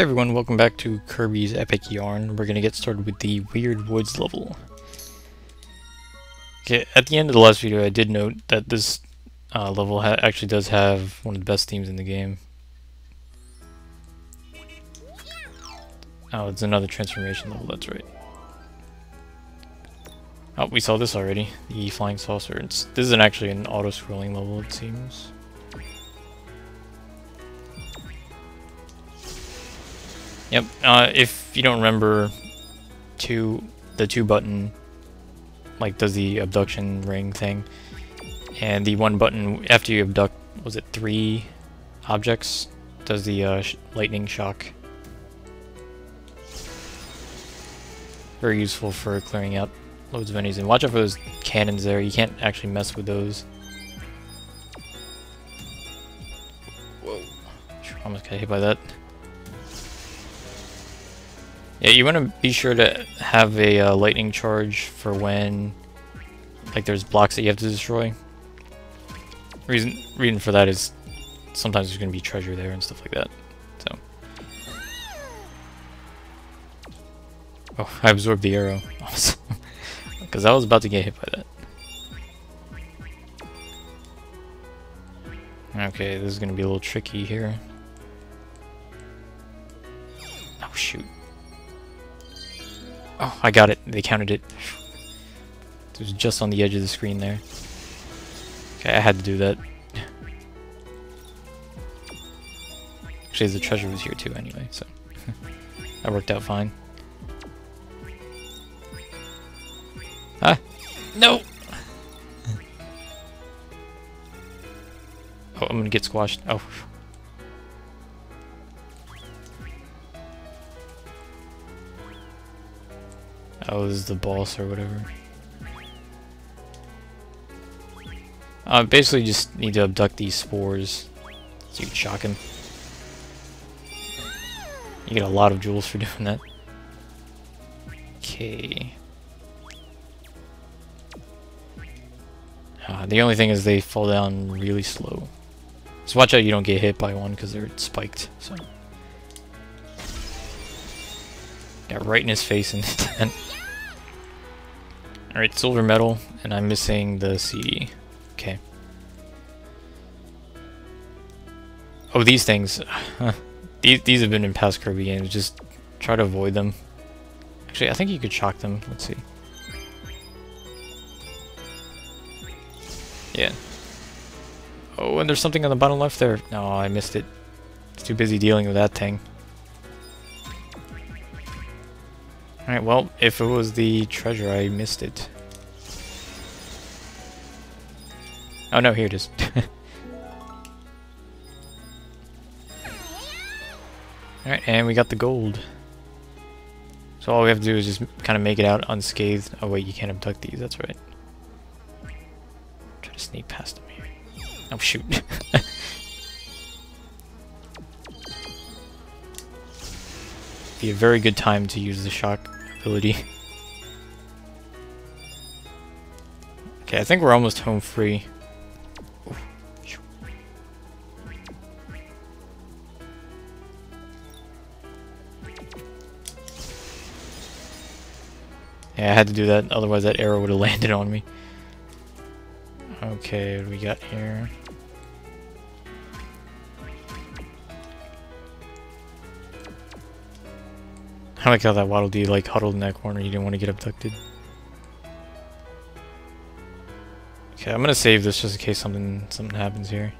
Hey everyone, welcome back to Kirby's Epic Yarn. We're gonna get started with the Weird Woods level. Okay, at the end of the last video I did note that this uh, level actually does have one of the best themes in the game. Oh, it's another transformation level, that's right. Oh, we saw this already, the Flying Saucer. It's, this isn't actually an auto-scrolling level, it seems. Yep, uh, if you don't remember, two the two button like does the abduction ring thing, and the one button after you abduct was it three objects does the uh, sh lightning shock. Very useful for clearing out loads of enemies, and watch out for those cannons there. You can't actually mess with those. Whoa! Almost got hit by that. Yeah, you want to be sure to have a uh, lightning charge for when, like, there's blocks that you have to destroy. Reason reason for that is sometimes there's going to be treasure there and stuff like that. So. Oh, I absorbed the arrow. Awesome. Because I was about to get hit by that. Okay, this is going to be a little tricky here. Oh, shoot. Oh, I got it. They counted it. It was just on the edge of the screen there. Okay, I had to do that. Actually, the treasure was here too anyway, so... that worked out fine. Ah! No! oh, I'm gonna get squashed. Oh. Oh, was the boss or whatever. Uh, basically just need to abduct these spores so you shock him. You get a lot of jewels for doing that. Okay. Uh, the only thing is they fall down really slow. So watch out you don't get hit by one because they're spiked. So. Got right in his face and Alright, silver medal, and I'm missing the CD. Okay. Oh, these things. these, these have been in past Kirby games. Just try to avoid them. Actually, I think you could shock them. Let's see. Yeah. Oh, and there's something on the bottom left there. No, I missed it. It's too busy dealing with that thing. Alright, well, if it was the treasure, I missed it. Oh no, here it is. Alright, and we got the gold. So all we have to do is just kind of make it out unscathed. Oh wait, you can't abduct these, that's right. Try to sneak past them here. Oh shoot. Be a very good time to use the shock ability. Okay, I think we're almost home free. Yeah, I had to do that, otherwise that arrow would have landed on me. Okay, what do we got here? I like how that Waddle Dee like huddled in that corner. He didn't want to get abducted. Okay, I'm gonna save this just in case something something happens here.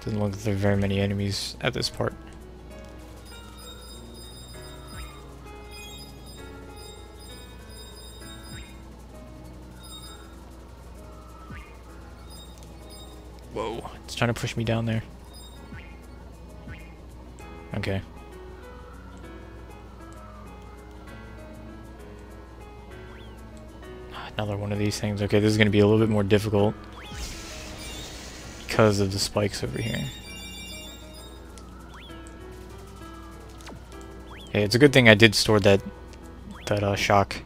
Doesn't look like there are very many enemies at this part. Whoa, it's trying to push me down there. Okay. Another one of these things. Okay, this is going to be a little bit more difficult because of the spikes over here. Okay, it's a good thing I did store that that uh, shock.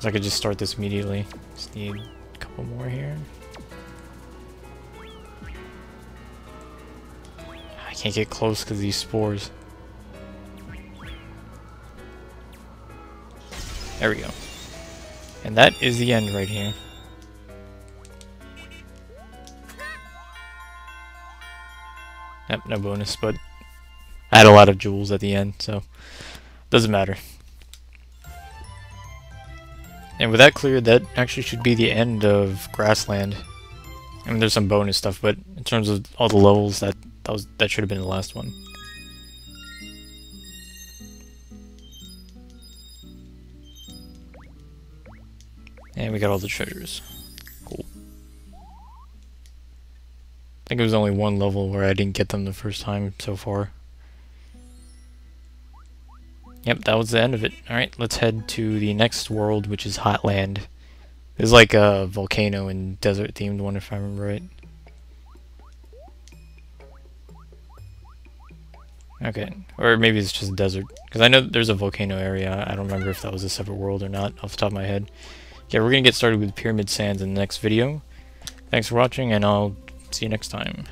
So I could just start this immediately. Just need a couple more here. I can't get close because these spores. There we go. And that is the end right here. Yep, no bonus, but I had a lot of jewels at the end, so doesn't matter. And with that cleared, that actually should be the end of Grassland. I mean, there's some bonus stuff, but in terms of all the levels, that that was that should have been the last one. And we got all the treasures. Cool. I think it was only one level where I didn't get them the first time so far. Yep, that was the end of it. Alright, let's head to the next world, which is Hotland. It's like a volcano and desert themed one, if I remember right. Okay, or maybe it's just a desert. Because I know there's a volcano area. I don't remember if that was a separate world or not off the top of my head. Yeah, we're going to get started with Pyramid Sands in the next video. Thanks for watching, and I'll see you next time.